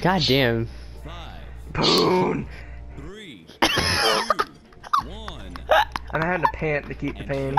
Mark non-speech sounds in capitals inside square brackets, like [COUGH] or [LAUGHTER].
God damn. Boon. [LAUGHS] I'm having to pant to keep the pain.